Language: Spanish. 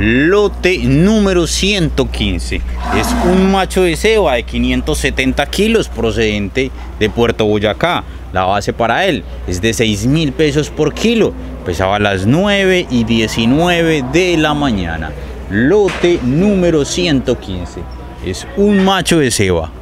Lote número 115. Es un macho de ceba de 570 kilos procedente de Puerto Boyacá. La base para él es de 6 mil pesos por kilo. Pesaba a las 9 y 19 de la mañana. Lote número 115. Es un macho de ceba.